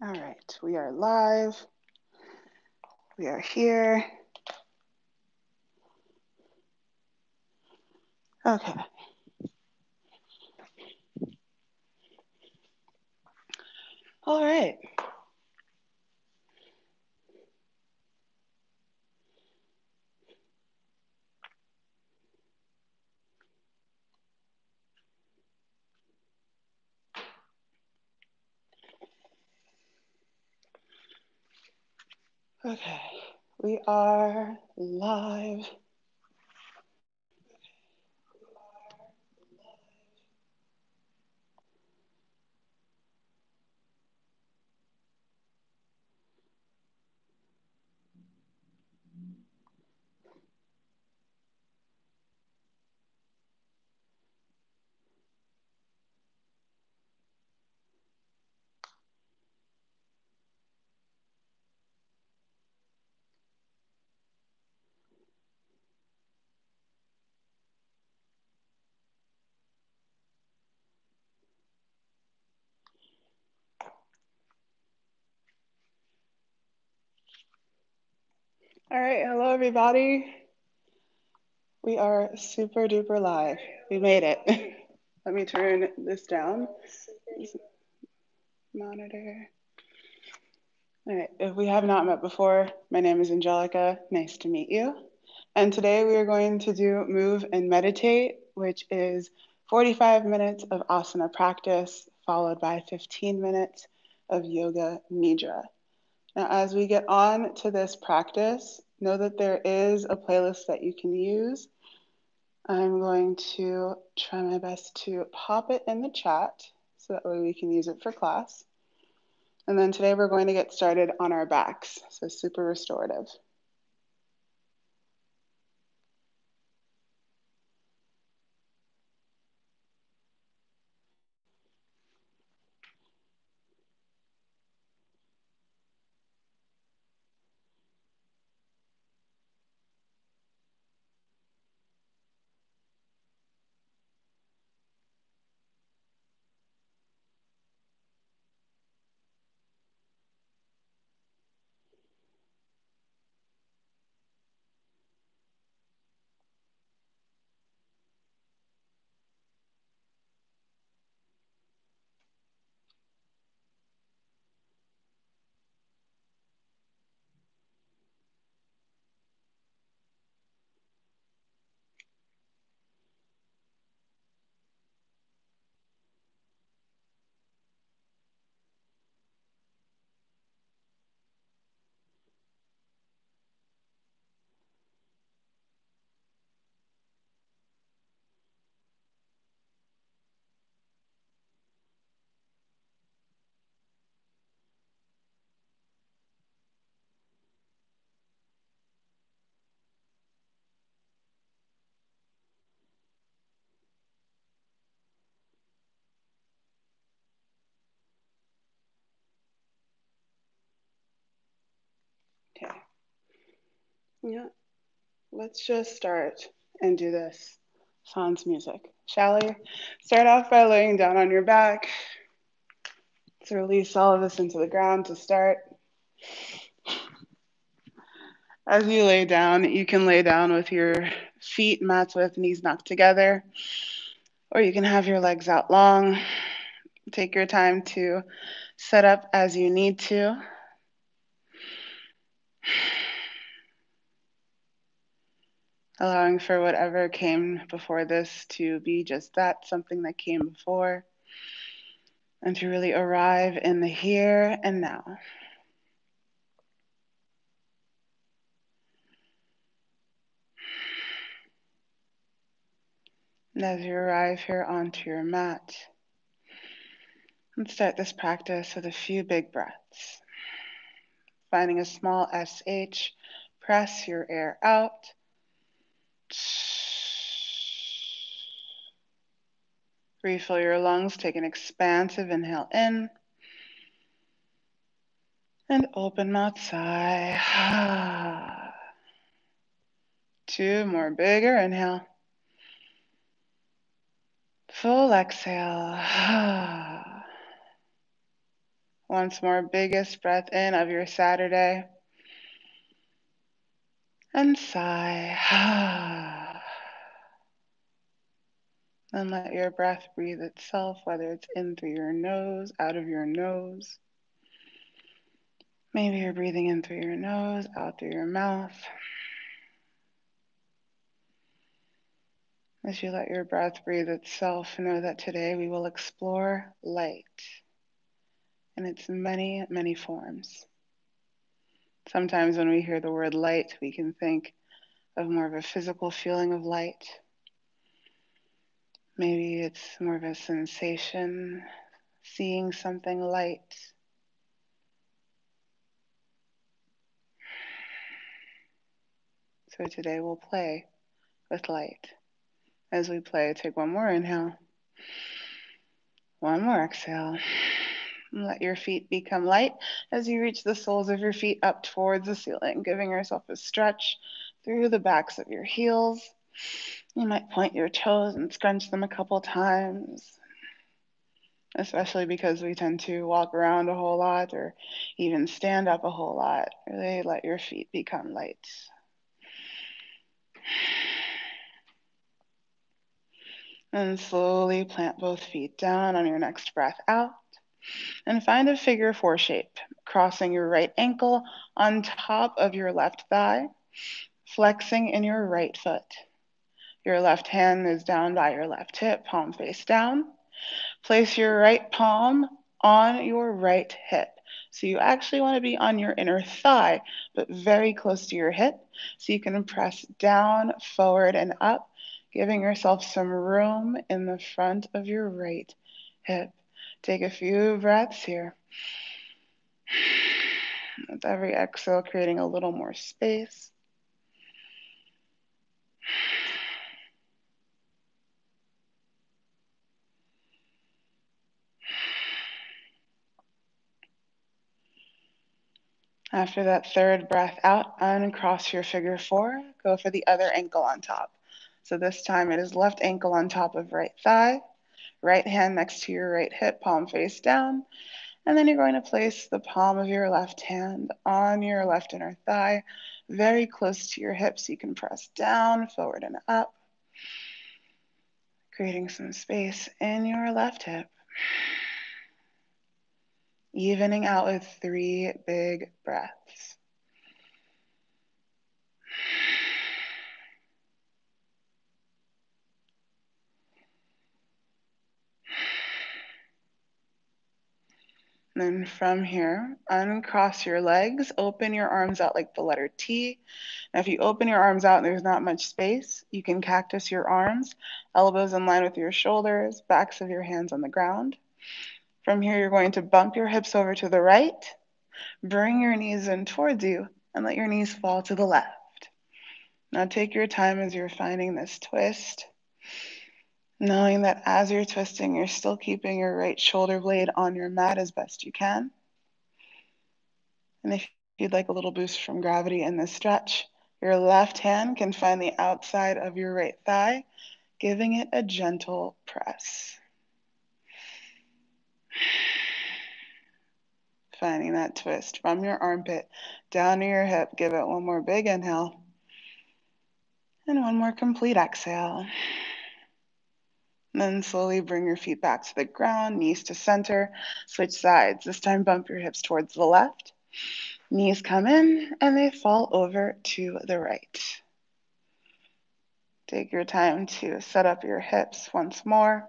All right, we are live. We are here. Okay. All right. Okay, we are live. All right, hello everybody. We are super duper live. We made it. Let me turn this down. Monitor. All right, if we have not met before, my name is Angelica. Nice to meet you. And today we are going to do Move and Meditate, which is 45 minutes of asana practice, followed by 15 minutes of yoga nidra. Now, as we get on to this practice, know that there is a playlist that you can use. I'm going to try my best to pop it in the chat so that way we can use it for class. And then today we're going to get started on our backs, so super restorative. Okay. Yeah. Let's just start and do this sans music, shall we? Start off by laying down on your back to release all of this into the ground to start. As you lay down, you can lay down with your feet mats with knees knocked together, or you can have your legs out long. Take your time to set up as you need to. Allowing for whatever came before this to be just that, something that came before, and to really arrive in the here and now. And as you arrive here onto your mat, let's start this practice with a few big breaths. Finding a small SH, press your air out. Refill your lungs, take an expansive inhale in. And open mouth sigh. Two more bigger inhale. Full exhale. Once more, biggest breath in of your Saturday. And sigh. and let your breath breathe itself, whether it's in through your nose, out of your nose. Maybe you're breathing in through your nose, out through your mouth. As you let your breath breathe itself, know that today we will explore light in its many, many forms. Sometimes when we hear the word light, we can think of more of a physical feeling of light. Maybe it's more of a sensation, seeing something light. So today we'll play with light. As we play, take one more inhale, one more exhale. Let your feet become light as you reach the soles of your feet up towards the ceiling, giving yourself a stretch through the backs of your heels. You might point your toes and scrunch them a couple times, especially because we tend to walk around a whole lot or even stand up a whole lot. Really let your feet become light. And slowly plant both feet down on your next breath out. And find a figure four shape, crossing your right ankle on top of your left thigh, flexing in your right foot. Your left hand is down by your left hip, palm face down. Place your right palm on your right hip. So you actually want to be on your inner thigh, but very close to your hip. So you can press down, forward, and up, giving yourself some room in the front of your right hip. Take a few breaths here. With every exhale, creating a little more space. After that third breath out, uncross your figure four. Go for the other ankle on top. So this time it is left ankle on top of right thigh, right hand next to your right hip, palm face down. And then you're going to place the palm of your left hand on your left inner thigh, very close to your hips. you can press down, forward, and up, creating some space in your left hip. Evening out with three big breaths. Then from here, uncross your legs, open your arms out like the letter T. Now, if you open your arms out and there's not much space, you can cactus your arms, elbows in line with your shoulders, backs of your hands on the ground. From here, you're going to bump your hips over to the right, bring your knees in towards you, and let your knees fall to the left. Now, take your time as you're finding this twist knowing that as you're twisting, you're still keeping your right shoulder blade on your mat as best you can. And if you'd like a little boost from gravity in this stretch, your left hand can find the outside of your right thigh, giving it a gentle press. Finding that twist from your armpit down to your hip. Give it one more big inhale. And one more complete exhale. And then slowly bring your feet back to the ground, knees to center, switch sides. This time bump your hips towards the left. Knees come in and they fall over to the right. Take your time to set up your hips once more.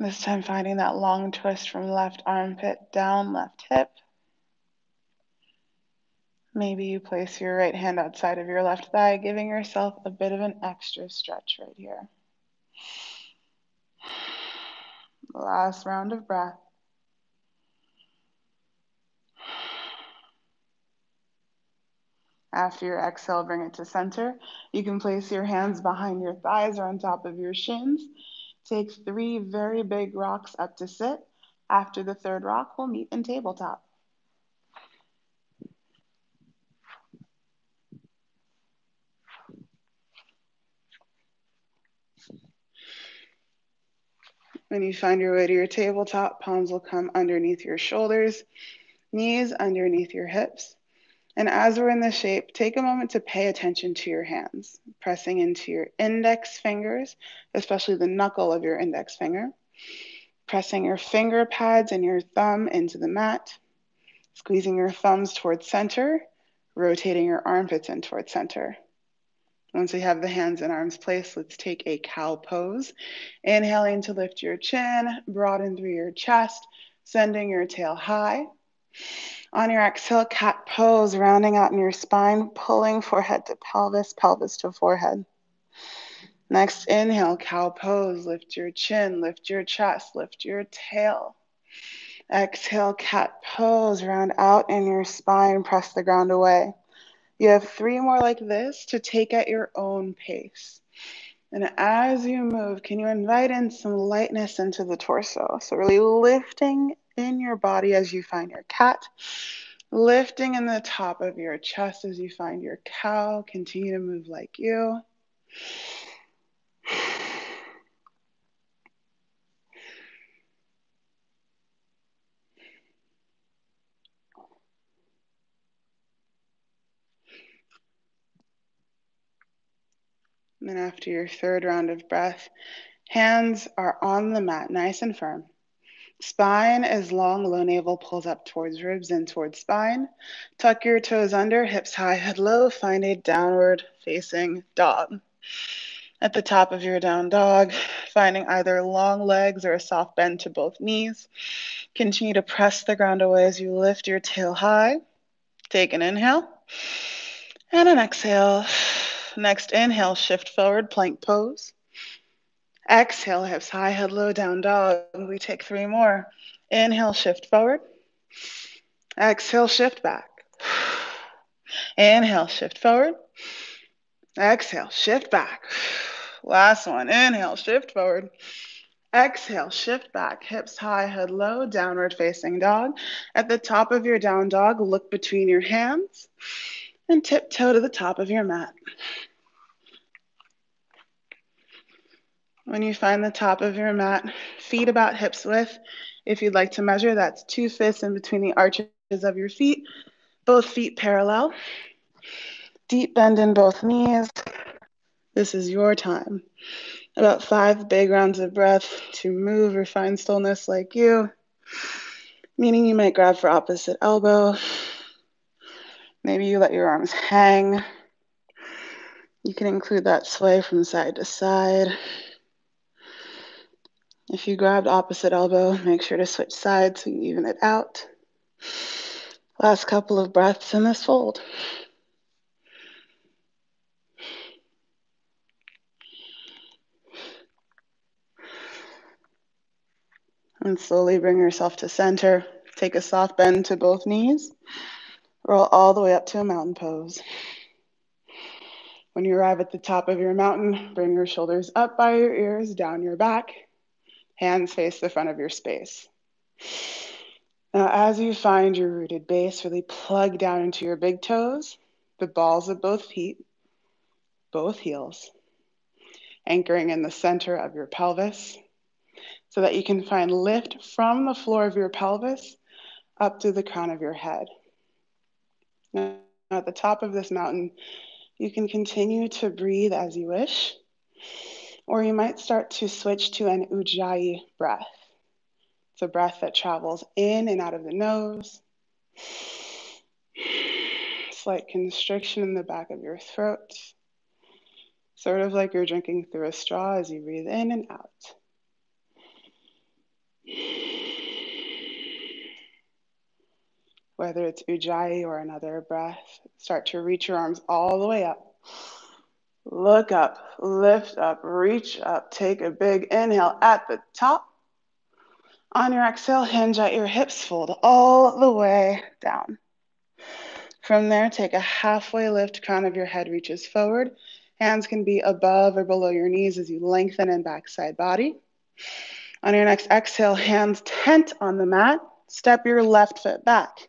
This time finding that long twist from left armpit down, left hip. Maybe you place your right hand outside of your left thigh, giving yourself a bit of an extra stretch right here. Last round of breath. After your exhale, bring it to center. You can place your hands behind your thighs or on top of your shins. Take three very big rocks up to sit. After the third rock, we'll meet in tabletop. When you find your way to your tabletop, palms will come underneath your shoulders, knees underneath your hips. And as we're in this shape, take a moment to pay attention to your hands, pressing into your index fingers, especially the knuckle of your index finger, pressing your finger pads and your thumb into the mat, squeezing your thumbs towards center, rotating your armpits in towards center. Once we have the hands and arms placed, let's take a cow pose. Inhaling to lift your chin, broaden through your chest, sending your tail high. On your exhale, cat pose, rounding out in your spine, pulling forehead to pelvis, pelvis to forehead. Next, inhale, cow pose, lift your chin, lift your chest, lift your tail. Exhale, cat pose, round out in your spine, press the ground away. You have three more like this to take at your own pace. And as you move, can you invite in some lightness into the torso? So, really lifting in your body as you find your cat, lifting in the top of your chest as you find your cow. Continue to move like you. And then after your third round of breath, hands are on the mat, nice and firm. Spine is long, low navel pulls up towards ribs and towards spine. Tuck your toes under, hips high, head low. Find a downward facing dog. At the top of your down dog, finding either long legs or a soft bend to both knees. Continue to press the ground away as you lift your tail high. Take an inhale and an exhale. Next inhale, shift forward, plank pose. Exhale, hips high, head low, down dog. We take three more. Inhale, shift forward. Exhale, shift back. Inhale, shift forward. Exhale, shift back. Last one. Inhale, shift forward. Exhale, shift back, hips high, head low, downward facing dog. At the top of your down dog, look between your hands and tiptoe to the top of your mat. When you find the top of your mat, feet about hips width. If you'd like to measure, that's two fists in between the arches of your feet, both feet parallel. Deep bend in both knees. This is your time. About five big rounds of breath to move or find stillness like you, meaning you might grab for opposite elbow. Maybe you let your arms hang. You can include that sway from side to side. If you grabbed opposite elbow, make sure to switch sides so you even it out. Last couple of breaths in this fold. And slowly bring yourself to center. Take a soft bend to both knees. Roll all the way up to a mountain pose. When you arrive at the top of your mountain, bring your shoulders up by your ears, down your back. Hands face the front of your space. Now, as you find your rooted base, really plug down into your big toes, the balls of both feet, both heels, anchoring in the center of your pelvis so that you can find lift from the floor of your pelvis up to the crown of your head. Now, at the top of this mountain, you can continue to breathe as you wish or you might start to switch to an ujjayi breath. It's a breath that travels in and out of the nose. Slight constriction in the back of your throat. Sort of like you're drinking through a straw as you breathe in and out. Whether it's ujjayi or another breath, start to reach your arms all the way up. Look up, lift up, reach up. Take a big inhale at the top. On your exhale, hinge at your hips, fold all the way down. From there, take a halfway lift, crown of your head reaches forward. Hands can be above or below your knees as you lengthen in backside body. On your next exhale, hands tent on the mat. Step your left foot back.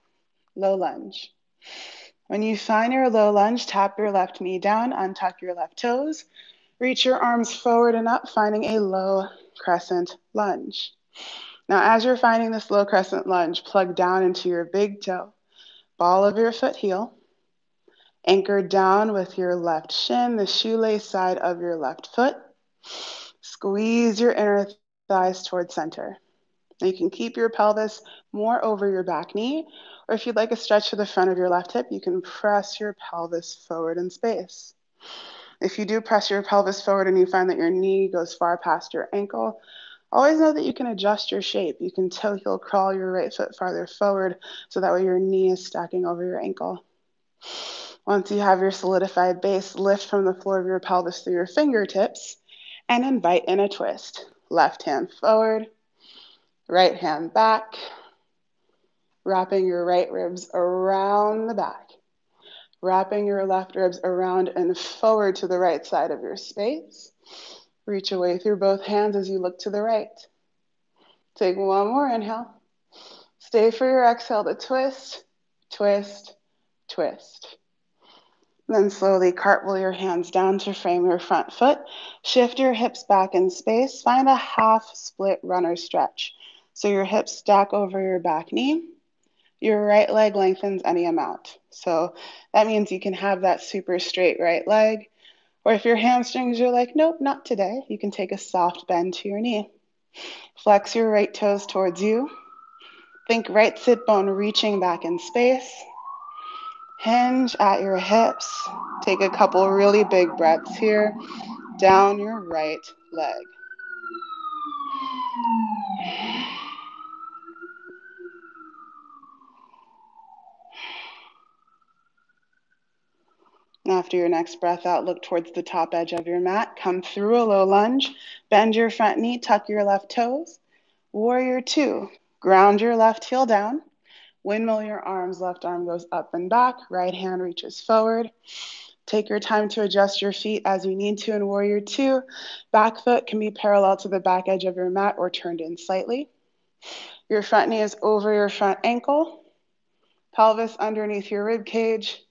Low lunge. When you find your low lunge, tap your left knee down, untuck your left toes, reach your arms forward and up, finding a low crescent lunge. Now, as you're finding this low crescent lunge, plug down into your big toe, ball of your foot heel, anchored down with your left shin, the shoelace side of your left foot. Squeeze your inner thighs towards center. Now you can keep your pelvis more over your back knee, or if you'd like a stretch to the front of your left hip, you can press your pelvis forward in space. If you do press your pelvis forward and you find that your knee goes far past your ankle, always know that you can adjust your shape. You can toe heel crawl your right foot farther forward so that way your knee is stacking over your ankle. Once you have your solidified base, lift from the floor of your pelvis through your fingertips and invite in a twist. Left hand forward, right hand back, wrapping your right ribs around the back wrapping your left ribs around and forward to the right side of your space. Reach away through both hands as you look to the right. Take one more inhale. Stay for your exhale to twist, twist, twist. Then slowly cartwheel your hands down to frame your front foot. Shift your hips back in space. Find a half split runner stretch. So your hips stack over your back knee your right leg lengthens any amount. So that means you can have that super straight right leg. Or if your hamstrings are like, nope, not today, you can take a soft bend to your knee. Flex your right toes towards you. Think right sit bone reaching back in space. Hinge at your hips. Take a couple really big breaths here. Down your right leg. After your next breath out, look towards the top edge of your mat. Come through a low lunge. Bend your front knee, tuck your left toes. Warrior two. Ground your left heel down. Windmill your arms. Left arm goes up and back. Right hand reaches forward. Take your time to adjust your feet as you need to in Warrior Two. Back foot can be parallel to the back edge of your mat or turned in slightly. Your front knee is over your front ankle. Pelvis underneath your rib cage.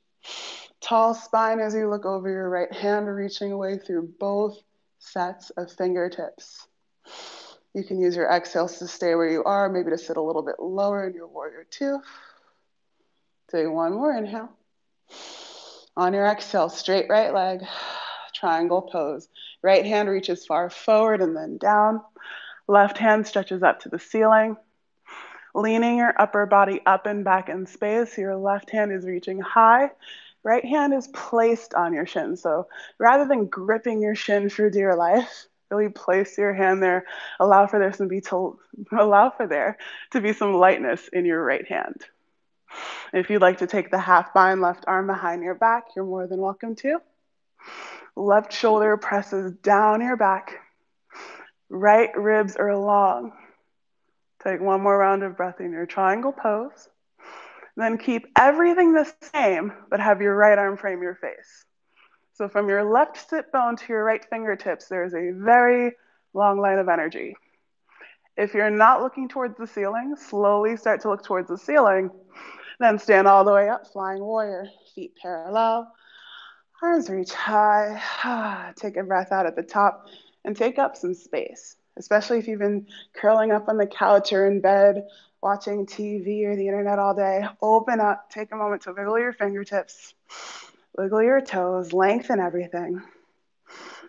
Tall spine as you look over your right hand, reaching away through both sets of fingertips. You can use your exhales to stay where you are, maybe to sit a little bit lower in your warrior two. Take one more inhale. On your exhale, straight right leg, triangle pose. Right hand reaches far forward and then down. Left hand stretches up to the ceiling. Leaning your upper body up and back in space, your left hand is reaching high Right hand is placed on your shin. So rather than gripping your shin for dear life, really place your hand there. Allow for there to be to, allow for there to be some lightness in your right hand. If you'd like to take the half bind left arm behind your back, you're more than welcome to. Left shoulder presses down your back. Right ribs are long. Take one more round of breath in your triangle pose. Then keep everything the same, but have your right arm frame your face. So from your left sit bone to your right fingertips, there's a very long line of energy. If you're not looking towards the ceiling, slowly start to look towards the ceiling. Then stand all the way up, flying warrior, feet parallel, arms reach high. Take a breath out at the top and take up some space, especially if you've been curling up on the couch or in bed watching TV or the internet all day, open up, take a moment to wiggle your fingertips, wiggle your toes, lengthen everything.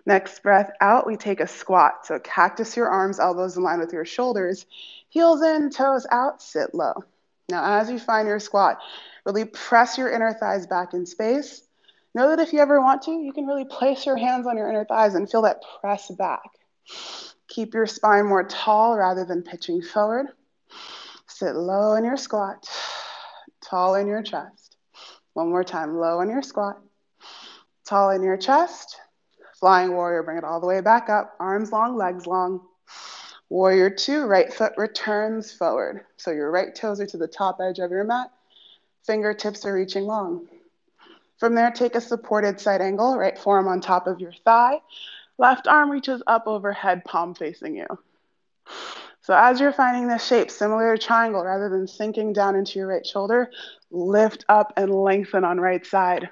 Next breath out, we take a squat. So cactus your arms, elbows in line with your shoulders, heels in, toes out, sit low. Now, as you find your squat, really press your inner thighs back in space. Know that if you ever want to, you can really place your hands on your inner thighs and feel that press back. Keep your spine more tall rather than pitching forward. Sit low in your squat, tall in your chest. One more time, low in your squat, tall in your chest. Flying warrior, bring it all the way back up, arms long, legs long. Warrior two, right foot returns forward. So your right toes are to the top edge of your mat, fingertips are reaching long. From there, take a supported side angle, right forearm on top of your thigh. Left arm reaches up overhead, palm facing you. So as you're finding this shape, similar to triangle, rather than sinking down into your right shoulder, lift up and lengthen on right side.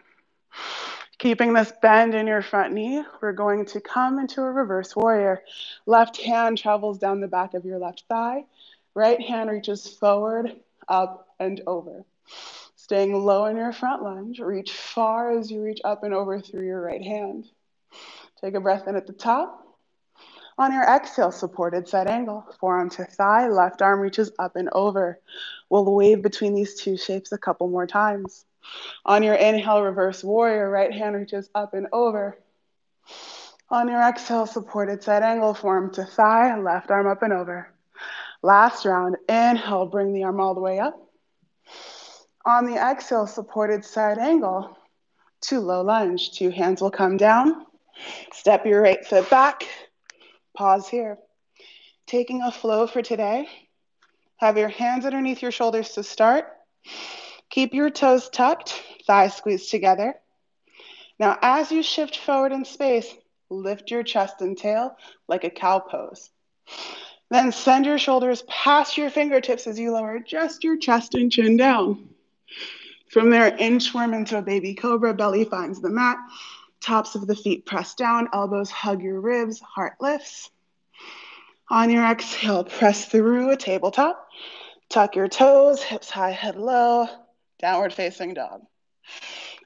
Keeping this bend in your front knee, we're going to come into a reverse warrior. Left hand travels down the back of your left thigh. Right hand reaches forward, up, and over. Staying low in your front lunge, reach far as you reach up and over through your right hand. Take a breath in at the top. On your exhale, supported side angle, forearm to thigh, left arm reaches up and over. We'll wave between these two shapes a couple more times. On your inhale, reverse warrior, right hand reaches up and over. On your exhale, supported side angle, forearm to thigh, left arm up and over. Last round, inhale, bring the arm all the way up. On the exhale, supported side angle to low lunge. Two hands will come down. Step your right foot back. Pause here. Taking a flow for today. Have your hands underneath your shoulders to start. Keep your toes tucked, thighs squeezed together. Now, as you shift forward in space, lift your chest and tail like a cow pose. Then send your shoulders past your fingertips as you lower just your chest and chin down. From there, inchworm into a baby cobra, belly finds the mat, tops of the feet press down, elbows hug your ribs, heart lifts. On your exhale, press through a tabletop. Tuck your toes, hips high, head low, downward facing dog.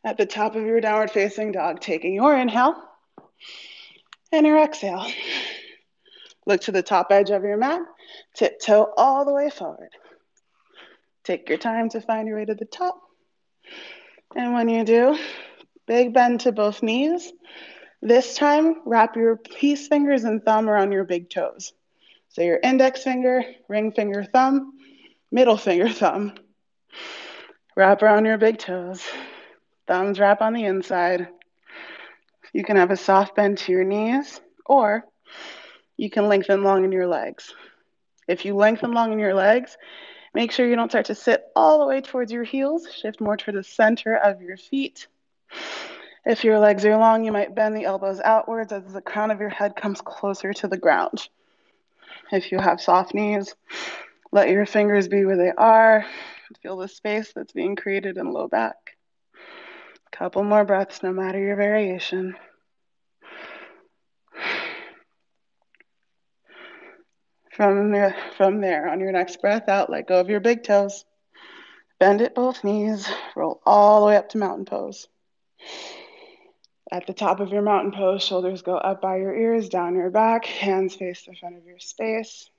At the top of your downward facing dog, taking your inhale and your exhale. Look to the top edge of your mat, tiptoe all the way forward. Take your time to find your way to the top. And when you do, big bend to both knees. This time, wrap your peace fingers and thumb around your big toes. So your index finger, ring finger, thumb, middle finger, thumb. Wrap around your big toes. Thumbs wrap on the inside. You can have a soft bend to your knees, or you can lengthen long in your legs. If you lengthen long in your legs, make sure you don't start to sit all the way towards your heels. Shift more to the center of your feet. If your legs are long, you might bend the elbows outwards as the crown of your head comes closer to the ground. If you have soft knees, let your fingers be where they are. Feel the space that's being created in low back. A couple more breaths, no matter your variation. From there, from there, on your next breath out, let go of your big toes. Bend at both knees. Roll all the way up to mountain pose. At the top of your mountain pose, shoulders go up by your ears, down your back, hands face the front of your space.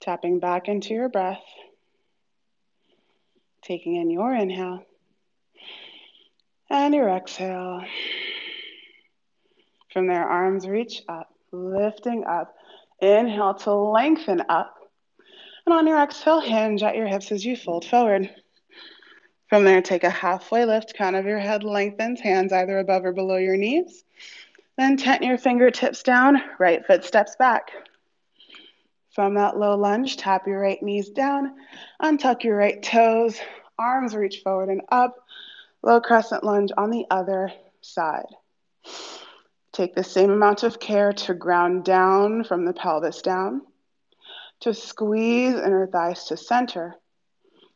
Tapping back into your breath. Taking in your inhale and your exhale. From there, arms reach up, lifting up Inhale to lengthen up. And on your exhale, hinge at your hips as you fold forward. From there, take a halfway lift, crown of your head lengthens, hands either above or below your knees. Then tent your fingertips down, right foot steps back. From that low lunge, tap your right knees down, untuck your right toes, arms reach forward and up, low crescent lunge on the other side. Take the same amount of care to ground down from the pelvis down, to squeeze inner thighs to center,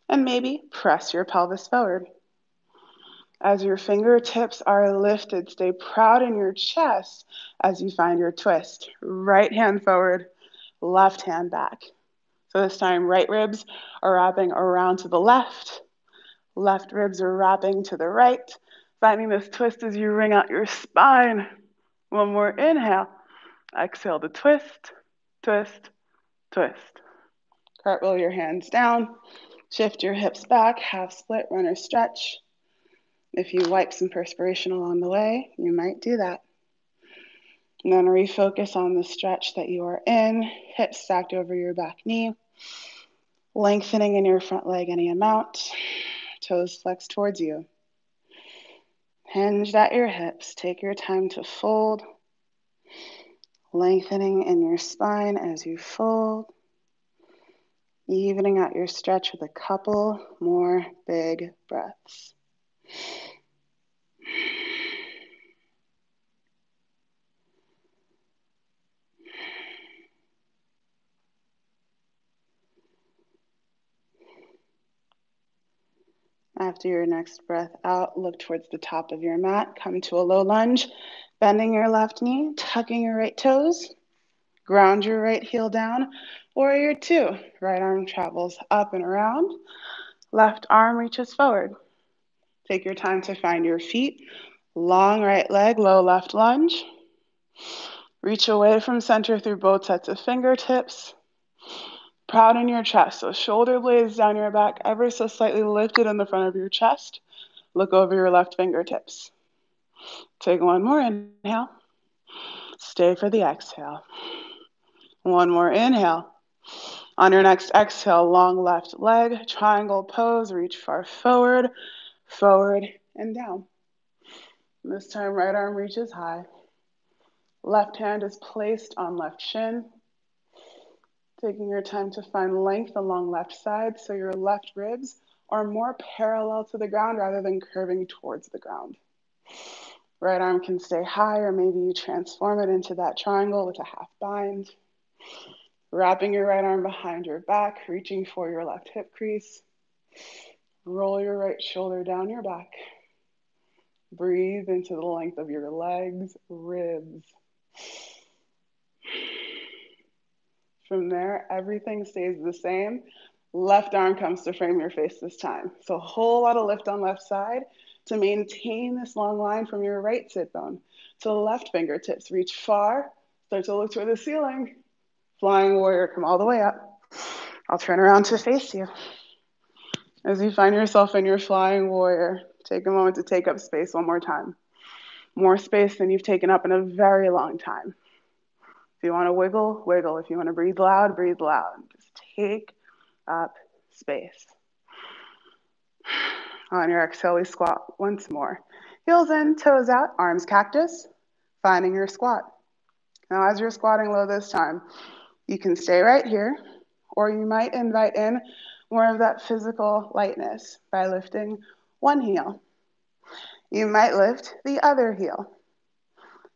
and maybe press your pelvis forward. As your fingertips are lifted, stay proud in your chest as you find your twist. Right hand forward, left hand back. So this time, right ribs are wrapping around to the left, left ribs are wrapping to the right. Finding this twist as you wring out your spine. One more inhale. Exhale to twist, twist, twist. Cartwheel your hands down. Shift your hips back, half split, runner stretch. If you wipe some perspiration along the way, you might do that. And then refocus on the stretch that you are in, hips stacked over your back knee, lengthening in your front leg any amount, toes flexed towards you. Hinged at your hips. Take your time to fold, lengthening in your spine as you fold, evening out your stretch with a couple more big breaths. After your next breath out, look towards the top of your mat. Come to a low lunge, bending your left knee, tucking your right toes. Ground your right heel down. Warrior two. Right arm travels up and around. Left arm reaches forward. Take your time to find your feet. Long right leg, low left lunge. Reach away from center through both sets of fingertips. Proud in your chest. So shoulder blades down your back, ever so slightly lifted in the front of your chest. Look over your left fingertips. Take one more inhale. Stay for the exhale. One more inhale. On your next exhale, long left leg, triangle pose, reach far forward, forward, and down. This time, right arm reaches high. Left hand is placed on left shin. Taking your time to find length along left side so your left ribs are more parallel to the ground rather than curving towards the ground. Right arm can stay high, or maybe you transform it into that triangle with a half bind. Wrapping your right arm behind your back, reaching for your left hip crease. Roll your right shoulder down your back. Breathe into the length of your legs, ribs. From there, everything stays the same. Left arm comes to frame your face this time. So a whole lot of lift on left side to maintain this long line from your right sit bone. To the left fingertips, reach far, start to look toward the ceiling. Flying warrior, come all the way up. I'll turn around to face you. As you find yourself in your flying warrior, take a moment to take up space one more time. More space than you've taken up in a very long time. If you want to wiggle, wiggle. If you want to breathe loud, breathe loud. Just take up space. On your exhale, we squat once more. Heels in, toes out, arms cactus, finding your squat. Now, as you're squatting low this time, you can stay right here, or you might invite in more of that physical lightness by lifting one heel. You might lift the other heel.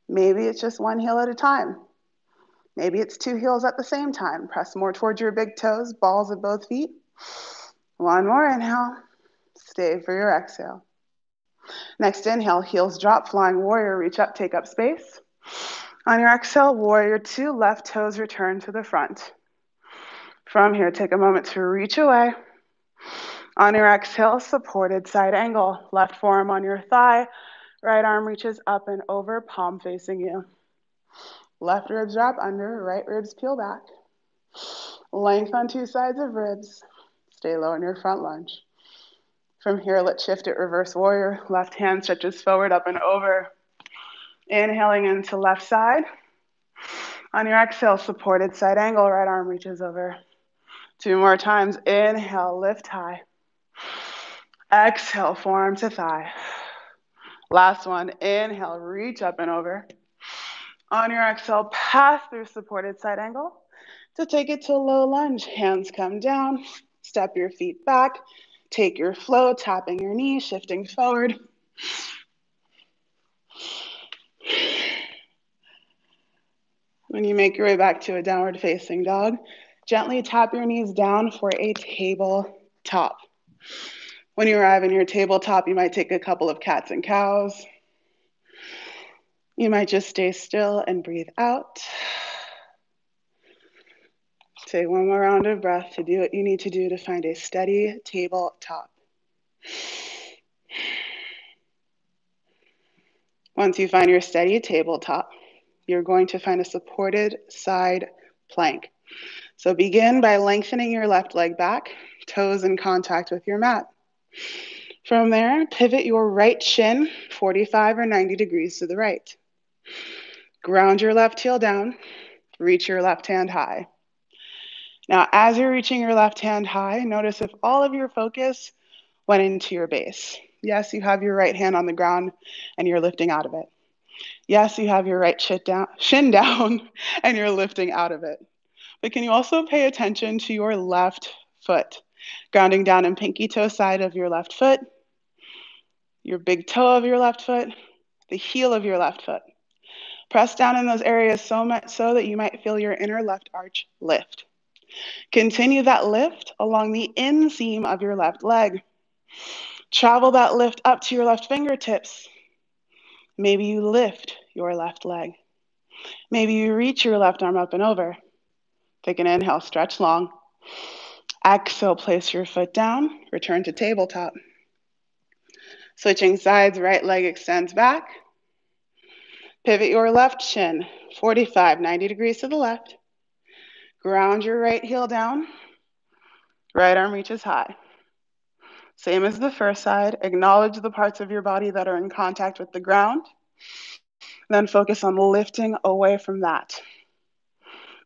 Maybe it's just one heel at a time. Maybe it's two heels at the same time. Press more towards your big toes, balls of both feet. One more inhale. Stay for your exhale. Next inhale, heels drop, flying warrior, reach up, take up space. On your exhale, warrior two, left toes return to the front. From here, take a moment to reach away. On your exhale, supported side angle. Left forearm on your thigh, right arm reaches up and over, palm facing you. Left ribs drop under, right ribs peel back. Length on two sides of ribs. Stay low in your front lunge. From here, let's shift it reverse warrior. Left hand stretches forward, up and over. Inhaling into left side. On your exhale, supported side angle, right arm reaches over. Two more times. Inhale, lift high. Exhale, forearm to thigh. Last one. Inhale, reach up and over. On your exhale, pass through supported side angle to take it to a low lunge. Hands come down, step your feet back, take your flow, tapping your knees, shifting forward. When you make your way back to a downward facing dog, gently tap your knees down for a tabletop. When you arrive in your tabletop, you might take a couple of cats and cows, you might just stay still and breathe out. Take one more round of breath to do what you need to do to find a steady tabletop. Once you find your steady tabletop, you're going to find a supported side plank. So begin by lengthening your left leg back, toes in contact with your mat. From there, pivot your right shin 45 or 90 degrees to the right. Ground your left heel down, reach your left hand high. Now, as you're reaching your left hand high, notice if all of your focus went into your base. Yes, you have your right hand on the ground and you're lifting out of it. Yes, you have your right shin down, shin down and you're lifting out of it. But can you also pay attention to your left foot? Grounding down in pinky toe side of your left foot, your big toe of your left foot, the heel of your left foot. Press down in those areas so much so that you might feel your inner left arch lift. Continue that lift along the inseam of your left leg. Travel that lift up to your left fingertips. Maybe you lift your left leg. Maybe you reach your left arm up and over. Take an inhale, stretch long. Exhale, place your foot down, return to tabletop. Switching sides, right leg extends back. Pivot your left shin, 45, 90 degrees to the left. Ground your right heel down. Right arm reaches high. Same as the first side. Acknowledge the parts of your body that are in contact with the ground. Then focus on lifting away from that.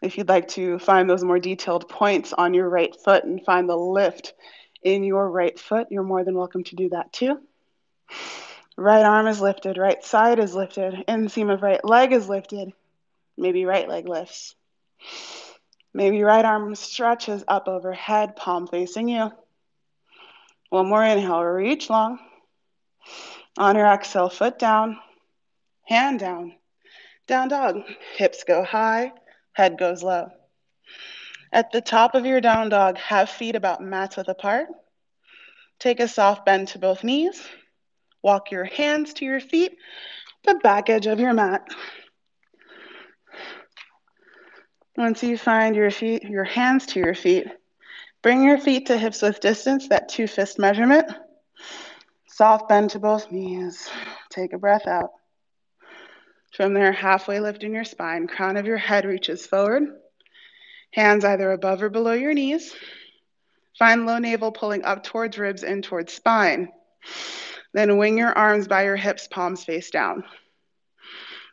If you'd like to find those more detailed points on your right foot and find the lift in your right foot, you're more than welcome to do that too. Right arm is lifted, right side is lifted, inseam of right leg is lifted. Maybe right leg lifts. Maybe right arm stretches up overhead, palm facing you. One more inhale, reach long. On your exhale, foot down, hand down, down dog. Hips go high, head goes low. At the top of your down dog, have feet about mat width apart. Take a soft bend to both knees. Walk your hands to your feet, the back edge of your mat. Once you find your feet, your hands to your feet, Bring your feet to hips width distance, that two fist measurement. Soft bend to both knees. Take a breath out. From there, halfway lifting your spine, crown of your head reaches forward. Hands either above or below your knees. Find low navel pulling up towards ribs and towards spine. Then wing your arms by your hips, palms face down.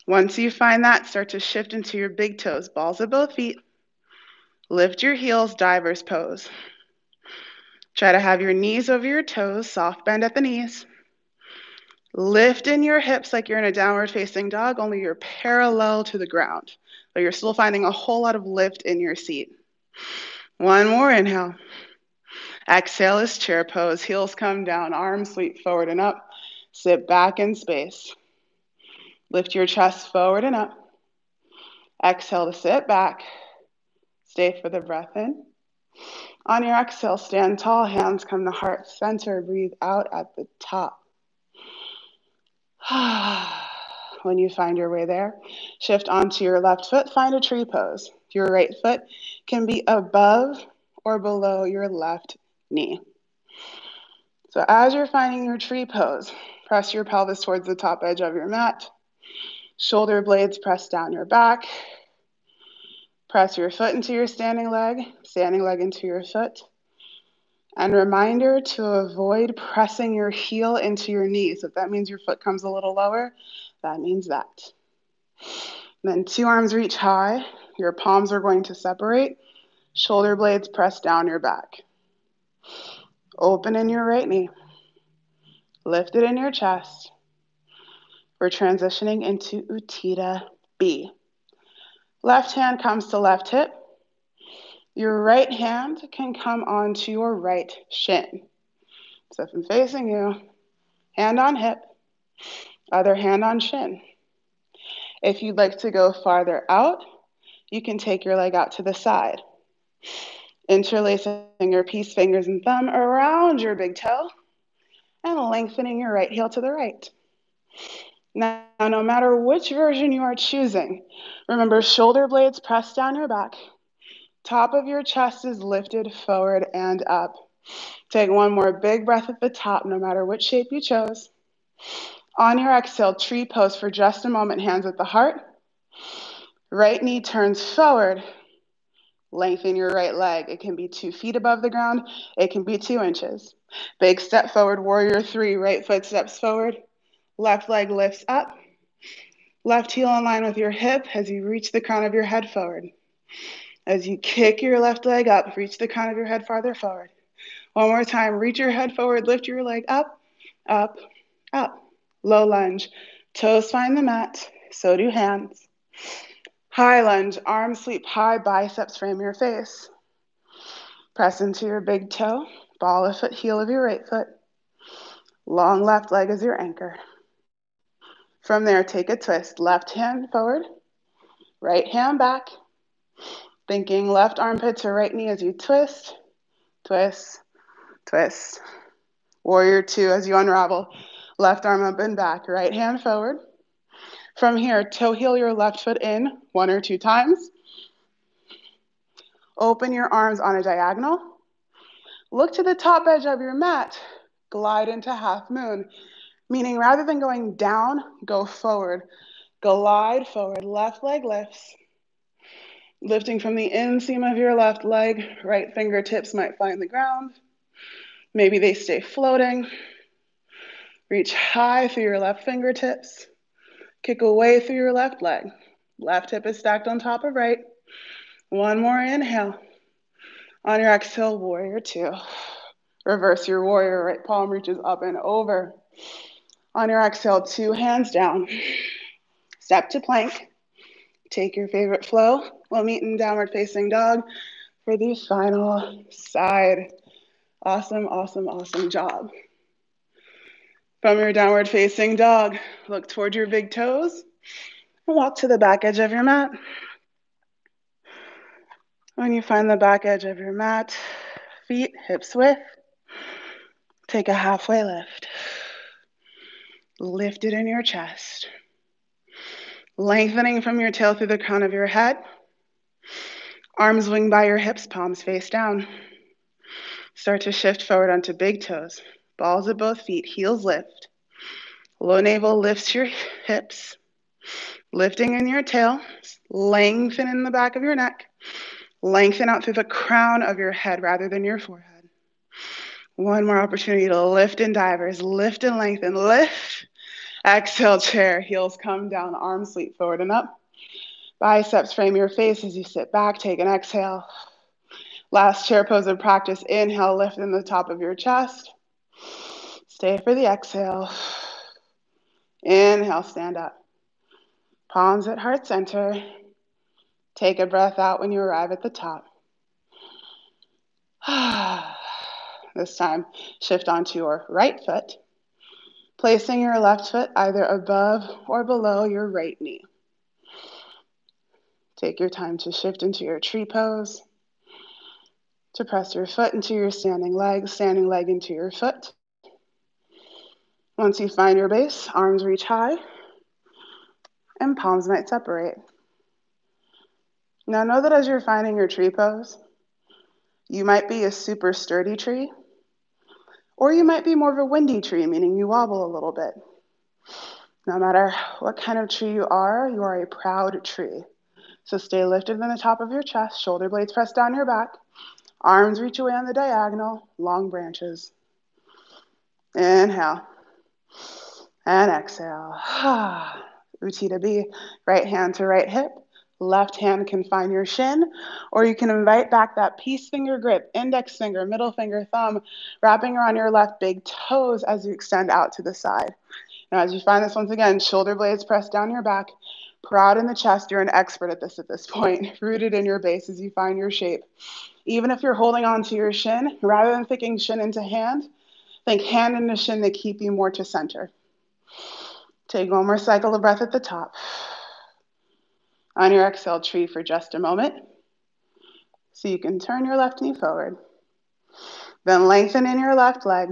Once you find that, start to shift into your big toes, balls of both feet. Lift your heels, diver's pose. Try to have your knees over your toes, soft bend at the knees. Lift in your hips like you're in a downward facing dog, only you're parallel to the ground, but you're still finding a whole lot of lift in your seat. One more inhale. Exhale is chair pose. Heels come down, arms sweep forward and up. Sit back in space. Lift your chest forward and up. Exhale to sit back. Stay for the breath in. On your exhale, stand tall, hands come to heart center, breathe out at the top. when you find your way there, shift onto your left foot, find a tree pose. Your right foot can be above or below your left knee. So as you're finding your tree pose, press your pelvis towards the top edge of your mat. Shoulder blades press down your back. Press your foot into your standing leg, standing leg into your foot. And reminder to avoid pressing your heel into your knees. If that means your foot comes a little lower, that means that. then two arms reach high. Your palms are going to separate. Shoulder blades press down your back. Open in your right knee. Lift it in your chest. We're transitioning into Utthita B. Left hand comes to left hip. Your right hand can come onto your right shin. So if I'm facing you, hand on hip, other hand on shin. If you'd like to go farther out, you can take your leg out to the side. Interlacing your peace fingers and thumb around your big toe and lengthening your right heel to the right. Now, no matter which version you are choosing, remember shoulder blades pressed down your back. Top of your chest is lifted forward and up. Take one more big breath at the top, no matter which shape you chose. On your exhale, tree pose for just a moment, hands at the heart. Right knee turns forward. Lengthen your right leg. It can be two feet above the ground, it can be two inches. Big step forward, warrior three. Right foot steps forward. Left leg lifts up. Left heel in line with your hip as you reach the crown of your head forward. As you kick your left leg up, reach the crown of your head farther forward. One more time, reach your head forward, lift your leg up, up, up. Low lunge. Toes find the mat, so do hands. High lunge, arms sweep high, biceps frame your face. Press into your big toe, ball of foot, heel of your right foot. Long left leg is your anchor. From there, take a twist. Left hand forward, right hand back. Thinking left armpit to right knee as you twist, twist, twist, Warrior two as you unravel. Left arm up and back, right hand forward. From here, toe heel your left foot in one or two times. Open your arms on a diagonal. Look to the top edge of your mat. Glide into half moon, meaning rather than going down, go forward. Glide forward, left leg lifts. Lifting from the inseam of your left leg, right fingertips might find the ground. Maybe they stay floating. Reach high through your left fingertips. Kick away through your left leg. Left hip is stacked on top of right. One more inhale. On your exhale, warrior two. Reverse your warrior, right palm reaches up and over. On your exhale, two hands down. Step to plank. Take your favorite flow. We'll meet in downward facing dog for the final side. Awesome, awesome, awesome job. From your downward facing dog, look toward your big toes and walk to the back edge of your mat. When you find the back edge of your mat, feet hips width, take a halfway lift. Lift it in your chest. Lengthening from your tail through the crown of your head. Arms wing by your hips, palms face down. Start to shift forward onto big toes. Balls at both feet, heels lift. Low navel lifts your hips. Lifting in your tail. Lengthen in the back of your neck. Lengthen out through the crown of your head rather than your forehead. One more opportunity to lift in divers. Lift and lengthen. Lift. Exhale, chair. Heels come down. Arms sweep forward and up. Biceps frame your face as you sit back. Take an exhale. Last chair pose of practice. Inhale, lift in the top of your chest. Stay for the exhale. Inhale, stand up. Palms at heart center. Take a breath out when you arrive at the top. this time, shift onto your right foot, placing your left foot either above or below your right knee. Take your time to shift into your tree pose, to press your foot into your standing leg, standing leg into your foot. Once you find your base, arms reach high and palms might separate. Now, know that as you're finding your tree pose, you might be a super sturdy tree, or you might be more of a windy tree, meaning you wobble a little bit. No matter what kind of tree you are, you are a proud tree. So stay lifted in the top of your chest, shoulder blades pressed down your back, arms reach away on the diagonal, long branches. Inhale and exhale. Utthita B, right hand to right hip, Left hand can find your shin, or you can invite back that peace finger grip, index finger, middle finger, thumb, wrapping around your left big toes as you extend out to the side. Now, as you find this once again, shoulder blades pressed down your back, proud in the chest. You're an expert at this at this point, rooted in your base as you find your shape. Even if you're holding on to your shin, rather than thinking shin into hand, think hand into shin to keep you more to center. Take one more cycle of breath at the top. On your exhale, tree for just a moment. So you can turn your left knee forward. Then lengthen in your left leg.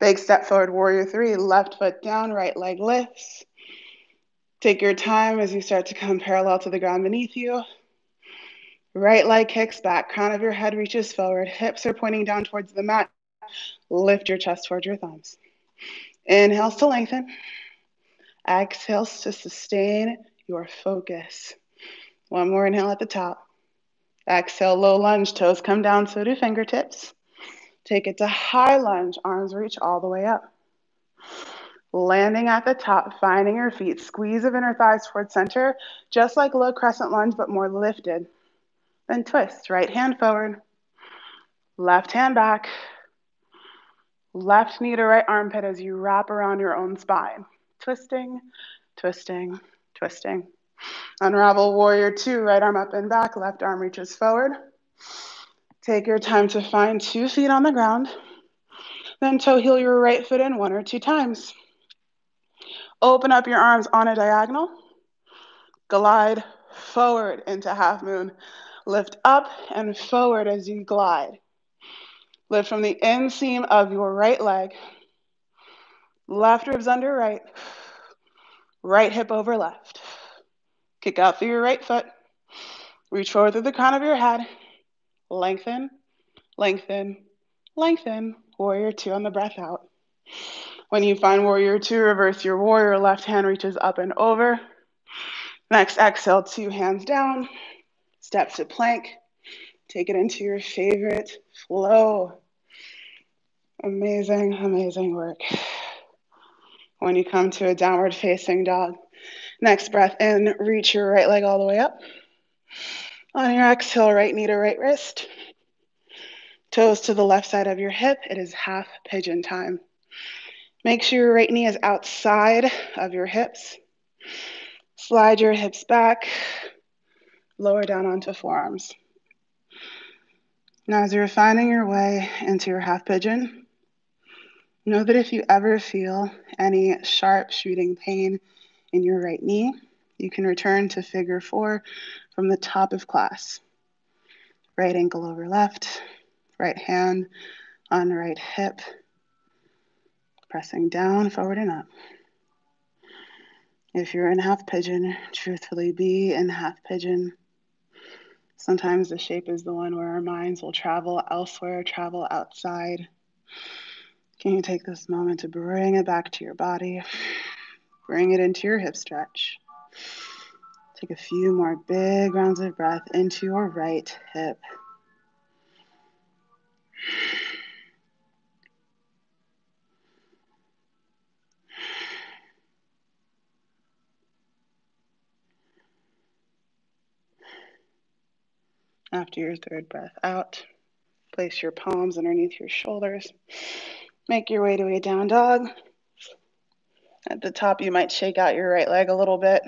Big step forward, warrior three. Left foot down, right leg lifts. Take your time as you start to come parallel to the ground beneath you. Right leg kicks back, crown of your head reaches forward, hips are pointing down towards the mat. Lift your chest towards your thumbs. Inhales to lengthen. Exhales to sustain your focus. One more inhale at the top. Exhale, low lunge, toes come down, so do fingertips. Take it to high lunge, arms reach all the way up. Landing at the top, finding your feet, squeeze of inner thighs towards center, just like low crescent lunge, but more lifted. Then twist, right hand forward, left hand back, left knee to right armpit as you wrap around your own spine. Twisting, twisting, twisting. Unravel warrior two, right arm up and back, left arm reaches forward. Take your time to find two feet on the ground. Then toe heel your right foot in one or two times. Open up your arms on a diagonal. Glide forward into half moon. Lift up and forward as you glide. Lift from the inseam of your right leg. Left ribs under right. Right hip over left. Kick out through your right foot. Reach forward through the crown of your head. Lengthen, lengthen, lengthen. Warrior two on the breath out. When you find warrior two, reverse your warrior. Left hand reaches up and over. Next, exhale, two hands down. Step to plank. Take it into your favorite flow. Amazing, amazing work. When you come to a downward facing dog, next breath in, reach your right leg all the way up. On your exhale, right knee to right wrist. Toes to the left side of your hip. It is half pigeon time. Make sure your right knee is outside of your hips. Slide your hips back, lower down onto forearms. Now, as you're finding your way into your half pigeon, know that if you ever feel any sharp shooting pain in your right knee, you can return to figure four from the top of class. Right ankle over left, right hand on right hip, pressing down, forward, and up. If you're in half pigeon, truthfully be in half pigeon. Sometimes the shape is the one where our minds will travel elsewhere, travel outside. Can you take this moment to bring it back to your body? Bring it into your hip stretch. Take a few more big rounds of breath into your right hip. After your third breath out, place your palms underneath your shoulders. Make your way to a down dog. At the top, you might shake out your right leg a little bit.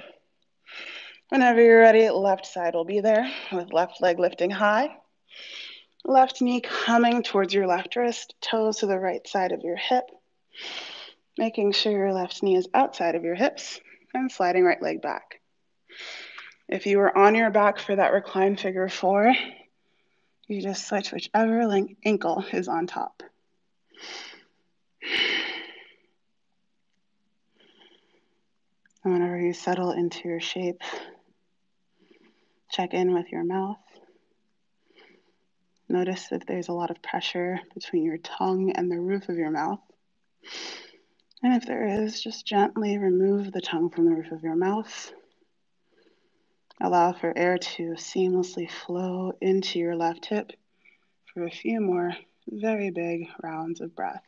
Whenever you're ready, left side will be there with left leg lifting high. Left knee coming towards your left wrist, toes to the right side of your hip. Making sure your left knee is outside of your hips and sliding right leg back. If you were on your back for that recline figure four, you just switch whichever ankle is on top. And whenever you settle into your shape, check in with your mouth. Notice if there's a lot of pressure between your tongue and the roof of your mouth. And if there is, just gently remove the tongue from the roof of your mouth Allow for air to seamlessly flow into your left hip for a few more very big rounds of breath.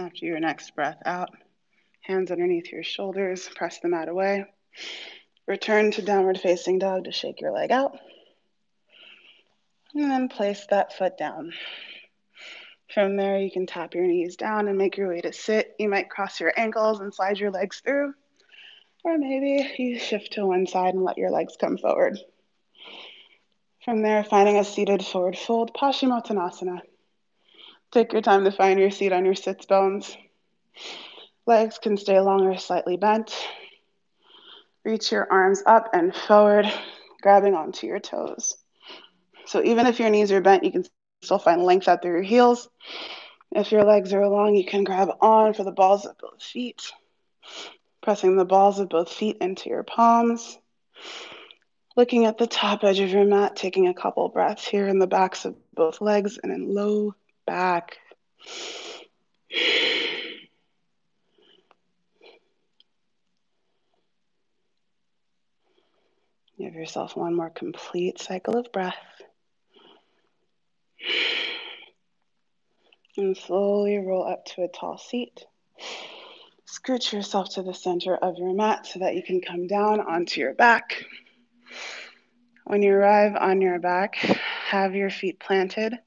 After your next breath out, hands underneath your shoulders, press the mat away. Return to downward facing dog to shake your leg out. And then place that foot down. From there, you can tap your knees down and make your way to sit. You might cross your ankles and slide your legs through. Or maybe you shift to one side and let your legs come forward. From there, finding a seated forward fold, Paschimottanasana. Take your time to find your seat on your sits bones. Legs can stay long or slightly bent. Reach your arms up and forward, grabbing onto your toes. So even if your knees are bent, you can still find length out through your heels. If your legs are long, you can grab on for the balls of both feet, pressing the balls of both feet into your palms. Looking at the top edge of your mat, taking a couple breaths here in the backs of both legs and in low back. Give yourself one more complete cycle of breath. And slowly roll up to a tall seat. Scooch yourself to the center of your mat so that you can come down onto your back. When you arrive on your back, have your feet planted,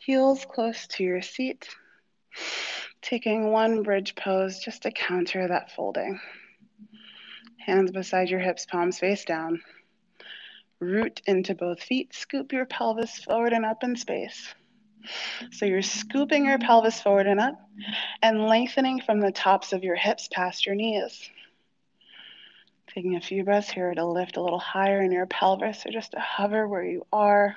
heels close to your seat, taking one bridge pose just to counter that folding. Hands beside your hips, palms face down. Root into both feet, scoop your pelvis forward and up in space. So you're scooping your pelvis forward and up and lengthening from the tops of your hips past your knees. Taking a few breaths here to lift a little higher in your pelvis or just to hover where you are.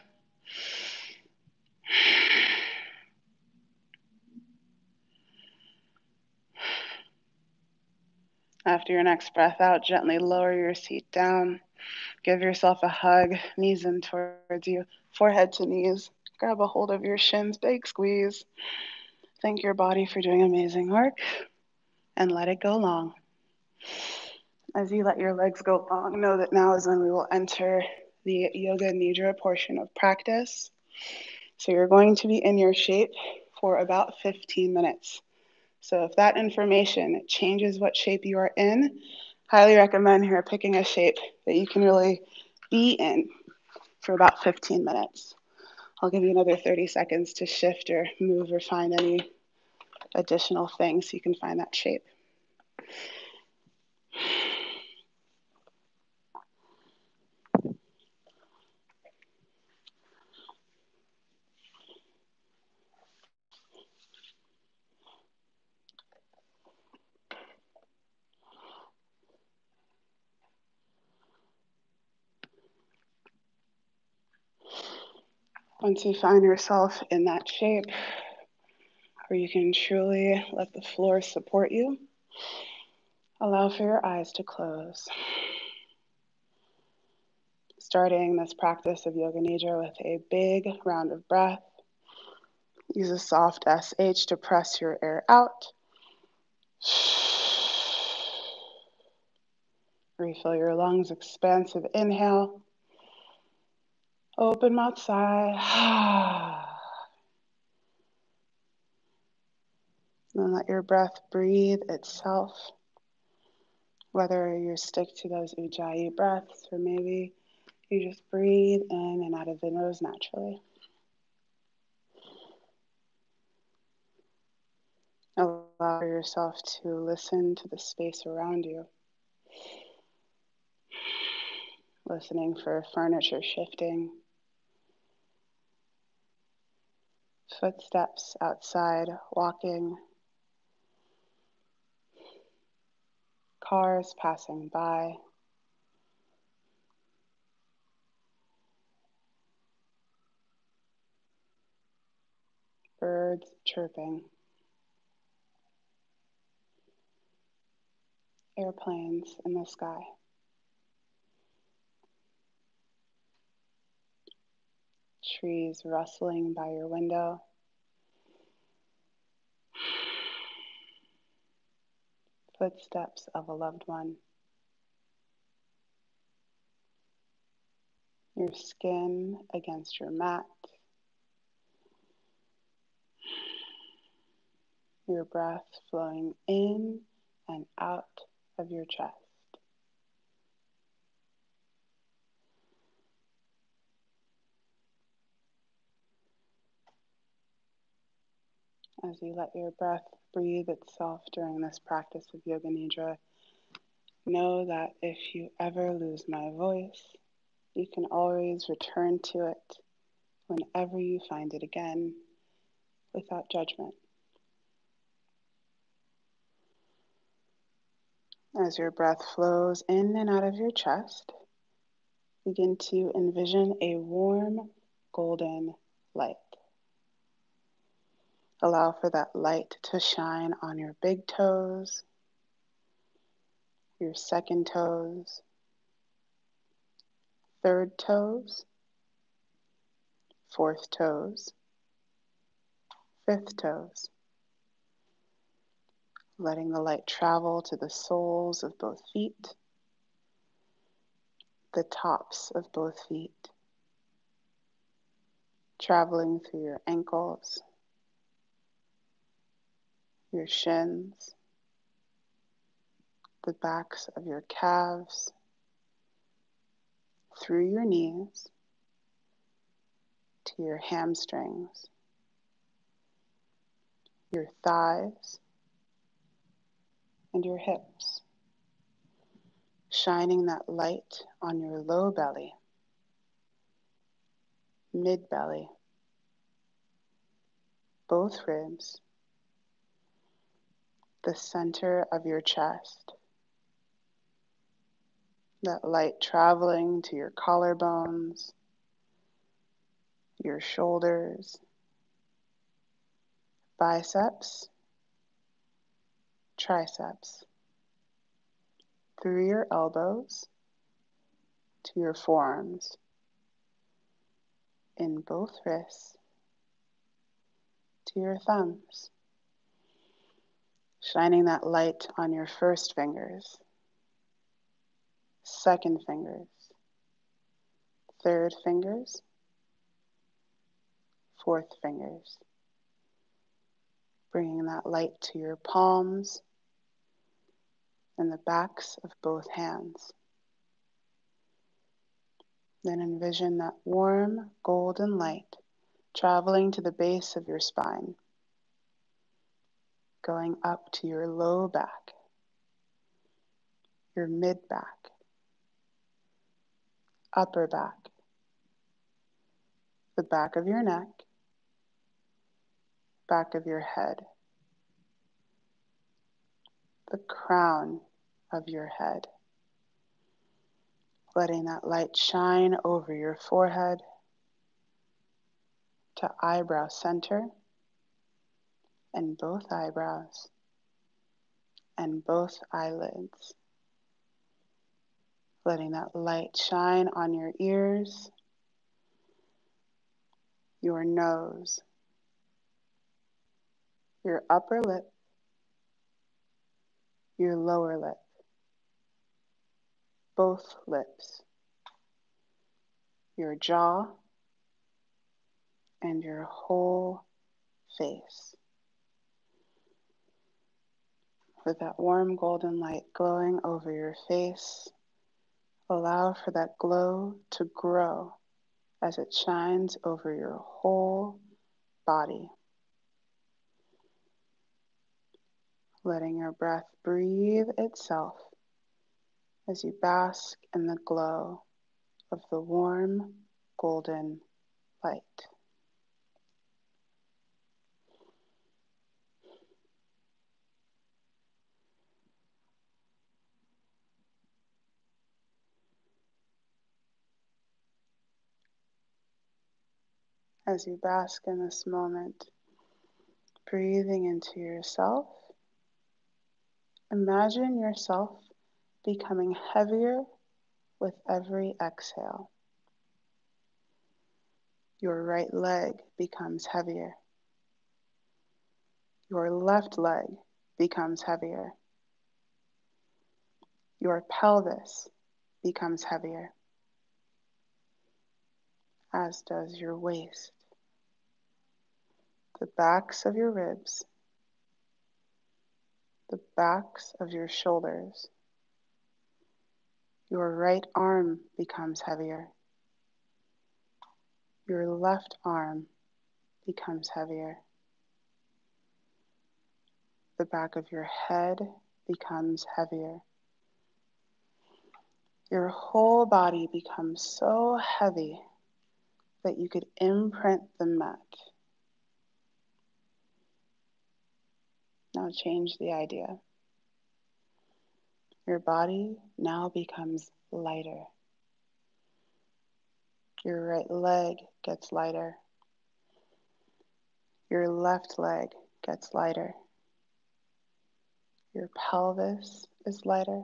After your next breath out, gently lower your seat down. Give yourself a hug, knees in towards you, forehead to knees. Grab a hold of your shins, big squeeze. Thank your body for doing amazing work and let it go long. As you let your legs go long, know that now is when we will enter the Yoga Nidra portion of practice. So you're going to be in your shape for about 15 minutes. So if that information changes what shape you are in, highly recommend here picking a shape that you can really be in for about 15 minutes. I'll give you another 30 seconds to shift or move or find any additional things so you can find that shape. Once you find yourself in that shape where you can truly let the floor support you, allow for your eyes to close. Starting this practice of Yoga Nidra with a big round of breath. Use a soft SH to press your air out. Refill your lungs, expansive inhale. Open mouth sigh. And let your breath breathe itself. Whether you stick to those ujjayi breaths or maybe you just breathe in and out of the nose naturally. Allow yourself to listen to the space around you. Listening for furniture shifting footsteps outside, walking, cars passing by. Birds chirping, airplanes in the sky. Trees rustling by your window. Footsteps of a loved one. Your skin against your mat. Your breath flowing in and out of your chest. As you let your breath breathe itself during this practice of Yoga Nidra, know that if you ever lose my voice, you can always return to it whenever you find it again without judgment. As your breath flows in and out of your chest, begin to envision a warm golden light. Allow for that light to shine on your big toes, your second toes, third toes, fourth toes, fifth toes. Letting the light travel to the soles of both feet, the tops of both feet, traveling through your ankles your shins, the backs of your calves, through your knees, to your hamstrings, your thighs, and your hips, shining that light on your low belly, mid belly, both ribs, the center of your chest. That light traveling to your collarbones, your shoulders, biceps, triceps, through your elbows to your forearms, in both wrists, to your thumbs, shining that light on your first fingers, second fingers, third fingers, fourth fingers, bringing that light to your palms and the backs of both hands. Then envision that warm golden light traveling to the base of your spine, going up to your low back, your mid back, upper back, the back of your neck, back of your head, the crown of your head. Letting that light shine over your forehead to eyebrow center and both eyebrows and both eyelids. Letting that light shine on your ears, your nose, your upper lip, your lower lip, both lips, your jaw, and your whole face. With that warm golden light glowing over your face, allow for that glow to grow as it shines over your whole body. letting your breath breathe itself as you bask in the glow of the warm golden light. As you bask in this moment, breathing into yourself Imagine yourself becoming heavier with every exhale. Your right leg becomes heavier. Your left leg becomes heavier. Your pelvis becomes heavier, as does your waist. The backs of your ribs the backs of your shoulders. Your right arm becomes heavier. Your left arm becomes heavier. The back of your head becomes heavier. Your whole body becomes so heavy that you could imprint the mat. Now change the idea. Your body now becomes lighter. Your right leg gets lighter. Your left leg gets lighter. Your pelvis is lighter,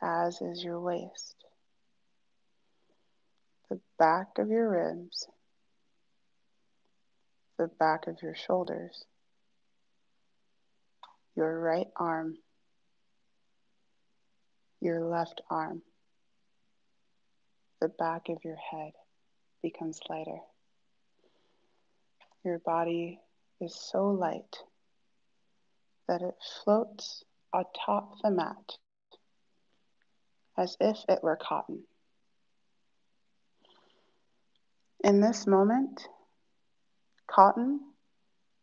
as is your waist. The back of your ribs, the back of your shoulders your right arm, your left arm, the back of your head becomes lighter. Your body is so light that it floats atop the mat as if it were cotton. In this moment, cotton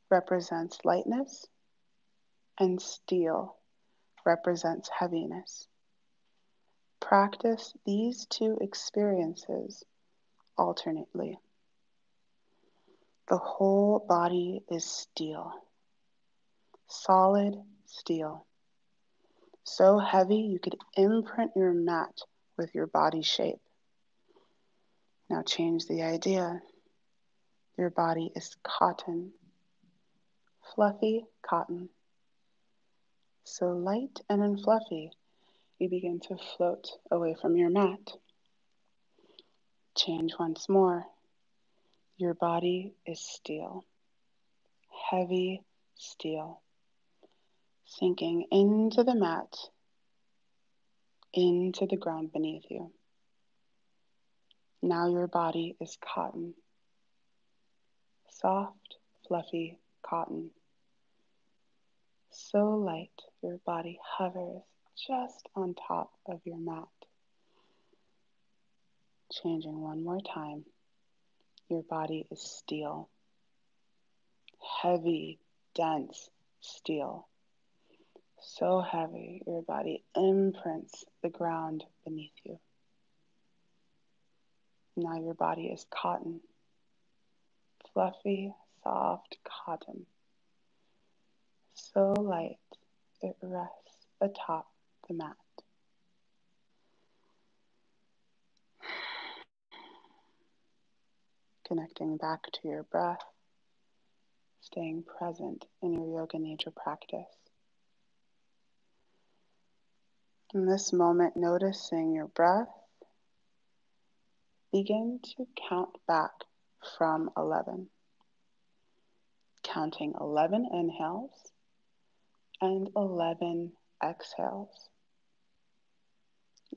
represents lightness and steel represents heaviness. Practice these two experiences alternately. The whole body is steel, solid steel. So heavy you could imprint your mat with your body shape. Now change the idea. Your body is cotton, fluffy cotton. So light and fluffy, you begin to float away from your mat. Change once more. Your body is steel, heavy steel, sinking into the mat, into the ground beneath you. Now your body is cotton, soft, fluffy cotton. So light, your body hovers just on top of your mat. Changing one more time. Your body is steel, heavy, dense steel. So heavy, your body imprints the ground beneath you. Now your body is cotton, fluffy, soft cotton. So light, it rests atop the mat. Connecting back to your breath, staying present in your Yoga Nidra practice. In this moment, noticing your breath, begin to count back from 11. Counting 11 inhales and 11 exhales.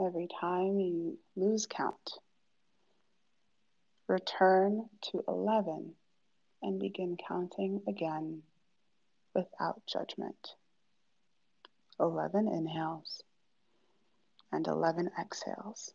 Every time you lose count, return to 11 and begin counting again without judgment. 11 inhales and 11 exhales.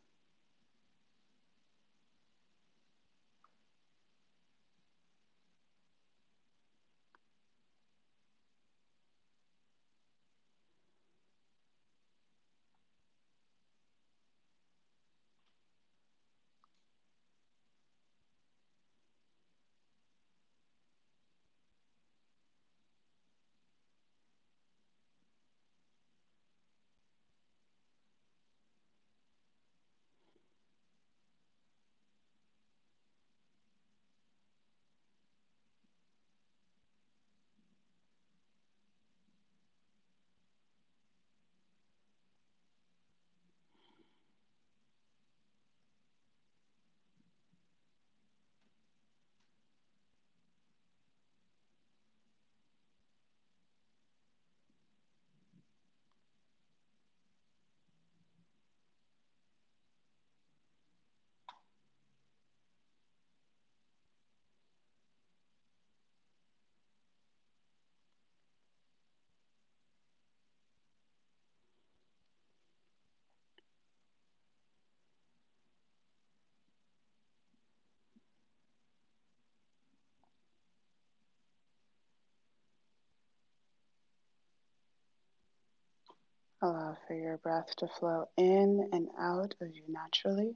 Allow for your breath to flow in and out of you naturally.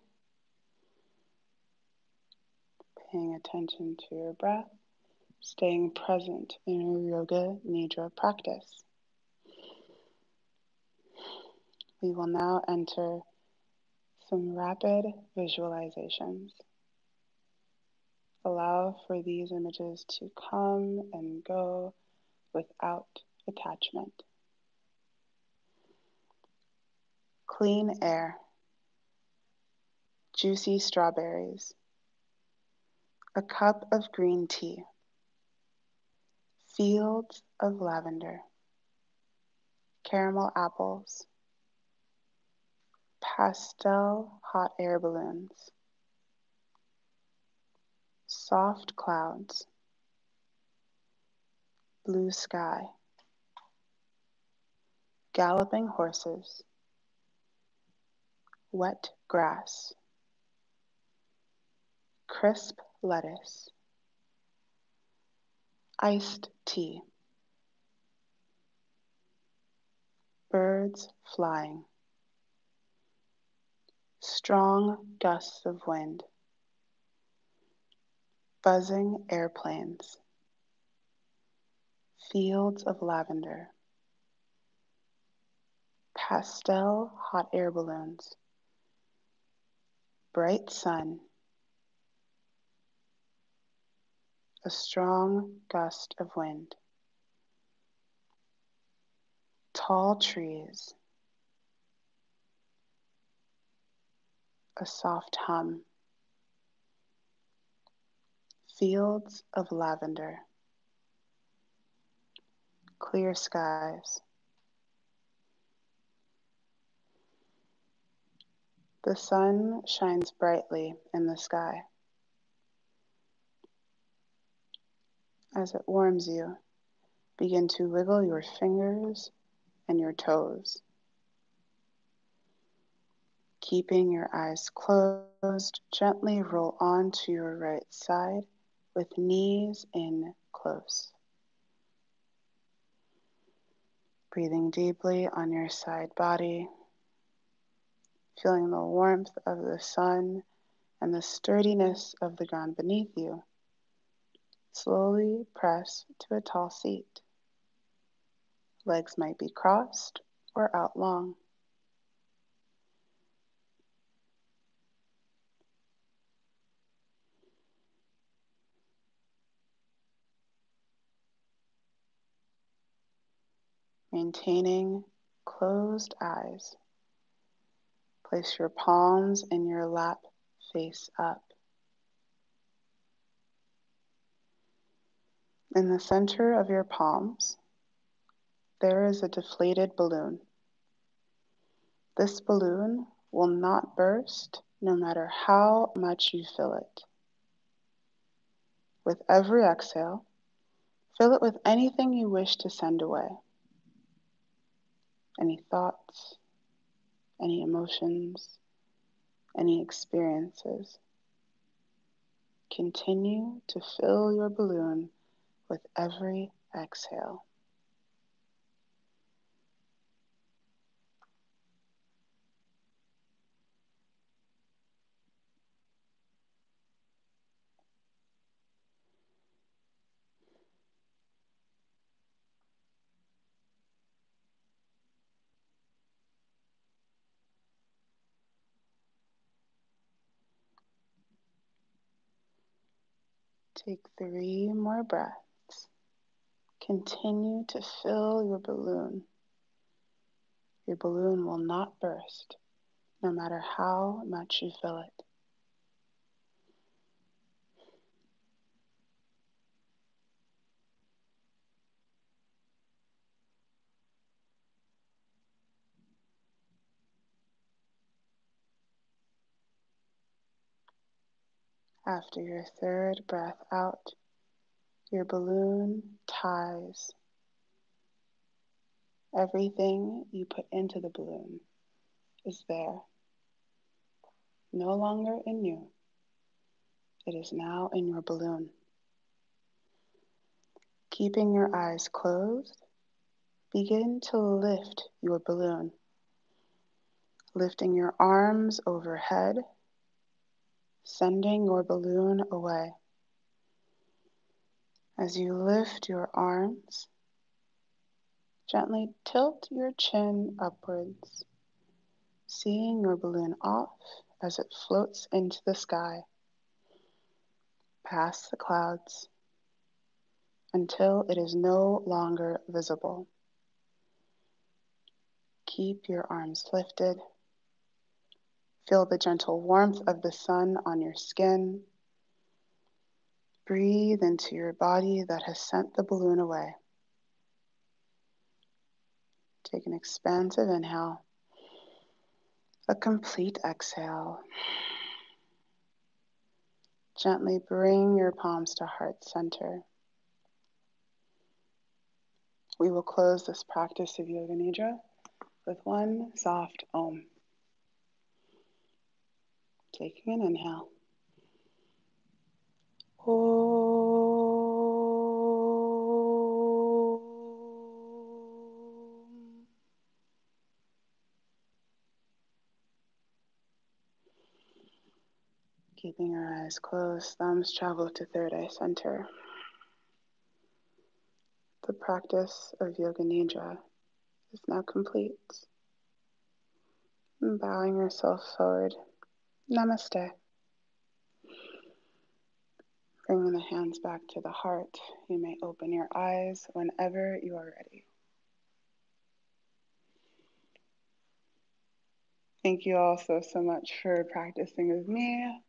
Paying attention to your breath, staying present in your Yoga Nidra practice. We will now enter some rapid visualizations. Allow for these images to come and go without attachment. Clean air, juicy strawberries, a cup of green tea, fields of lavender, caramel apples, pastel hot air balloons, soft clouds, blue sky, galloping horses wet grass, crisp lettuce, iced tea, birds flying, strong gusts of wind, buzzing airplanes, fields of lavender, pastel hot air balloons, bright sun, a strong gust of wind, tall trees, a soft hum, fields of lavender, clear skies. The sun shines brightly in the sky. As it warms you, begin to wiggle your fingers and your toes. Keeping your eyes closed, gently roll onto your right side with knees in close. Breathing deeply on your side body, feeling the warmth of the sun and the sturdiness of the ground beneath you. Slowly press to a tall seat. Legs might be crossed or out long. Maintaining closed eyes. Place your palms in your lap face up. In the center of your palms, there is a deflated balloon. This balloon will not burst no matter how much you fill it. With every exhale, fill it with anything you wish to send away. Any thoughts, any emotions, any experiences. Continue to fill your balloon with every exhale. Take three more breaths. Continue to fill your balloon. Your balloon will not burst, no matter how much you fill it. After your third breath out, your balloon ties Everything you put into the balloon is there, no longer in you. It is now in your balloon. Keeping your eyes closed, begin to lift your balloon, lifting your arms overhead, sending your balloon away. As you lift your arms, Gently tilt your chin upwards, seeing your balloon off as it floats into the sky, past the clouds, until it is no longer visible. Keep your arms lifted. Feel the gentle warmth of the sun on your skin. Breathe into your body that has sent the balloon away. Take an expansive inhale, a complete exhale. Gently bring your palms to heart center. We will close this practice of Yoga Nidra with one soft om. Taking an inhale Keeping your eyes closed, thumbs travel to third eye center. The practice of Yoga Nidra is now complete. Bowing yourself forward. Namaste. Bringing the hands back to the heart, you may open your eyes whenever you are ready. Thank you all so, so much for practicing with me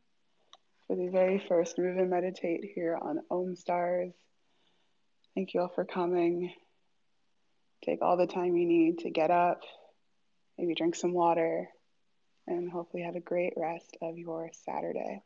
for the very first Move and Meditate here on Omstars. Thank you all for coming. Take all the time you need to get up, maybe drink some water, and hopefully have a great rest of your Saturday.